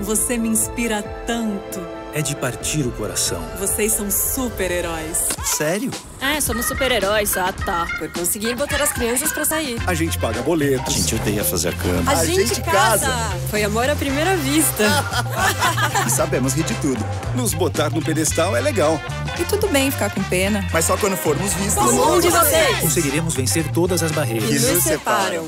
Você me inspira tanto. É de partir o coração. Vocês são super-heróis. Sério? É, somos super-heróis. Ah, tá. Por conseguir botar as crianças pra sair. A gente paga boletos. A gente odeia fazer a cama. A, a gente, gente casa. Foi amor à primeira vista. sabemos rir de tudo. Nos botar no pedestal é legal. E tudo bem ficar com pena. Mas só quando formos vistos. Como um de vocês. Conseguiremos vencer todas as barreiras que nos separam.